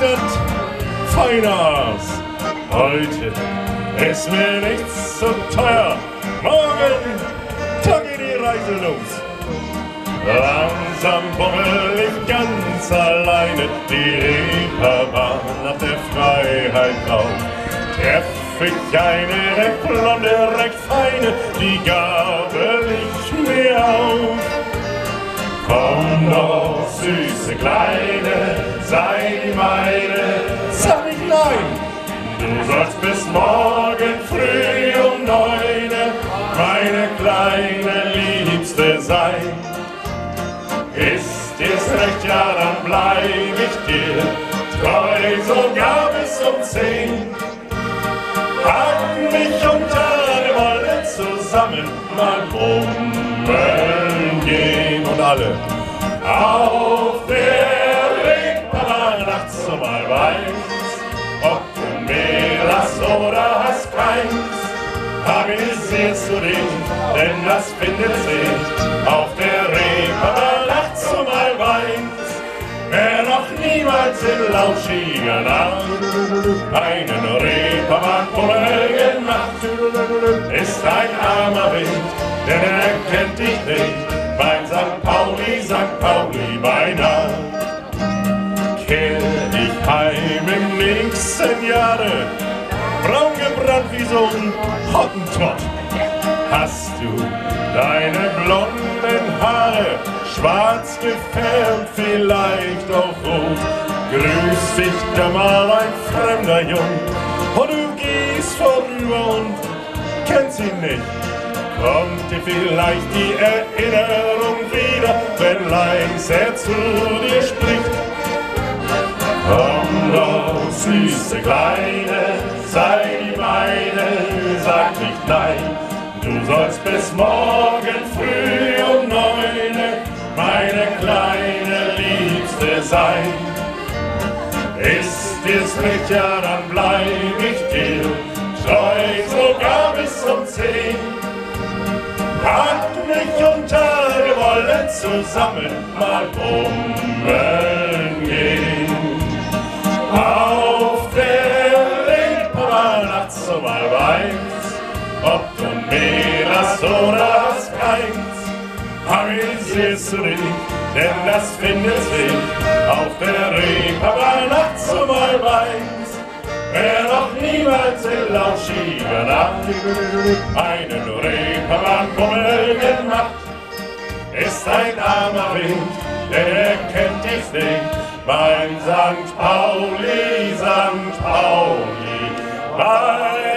das Feiners. Heute ist mir nichts zu teuer. Morgen tag geht die Reise los. Langsam bummel ich ganz alleine die Reeperbahn nach der Freiheit rauf. Treff ich eine recht blonde, recht feine, die gabel ich mir auf. Komm doch, süße Kleine, sei die meine, sag ich nein. Du sollst bis morgen früh um neune meine kleine Liebste sein. Ist dir's recht, ja, dann bleib ich dir treu, sogar bis um zehn. Packen mich unter der Wolle zusammen, mal brummen gehen und alle auf weiß, ob du mehr hast oder hast keins. Organisierst du dich, denn das findet sich auf der Reeperbahn nachts mal weiß. Wer noch niemals in lauschiger Nacht einen Reeperbahn-Tunnel gemacht, ist ein armer Wind, denn er kennt dich nicht, beim St. Pauli, St. Pauli Jahre, braun gebrannt wie so ein Hottentott, hast du deine blonden Haare schwarz gefärbt, vielleicht auch rot. Grüßt dich da mal ein fremder Jung und du gehst vorüber und kennst ihn nicht. Kommt dir vielleicht die Erinnerung wieder, wenn leise zu süße Kleine, sei die meine, sag nicht nein. Du sollst bis morgen früh um neune meine kleine Liebste sein. Ist dir's recht, ja, dann bleib ich dir treu, sogar bis um zehn. Pack mich unter der Wolle zusammen, mal bummeln weiß, ob du mehr hast oder keins. Amüsierst du dich, denn das findet sich auf der Reeperbahn nachts so mal weiß. Wer noch niemals in lauschiger Nacht einen Reeperbahn-Bummel gemacht, ist ein armer Wind, der kennt dich nicht. Beim St. Pauli, St. Pauli, bei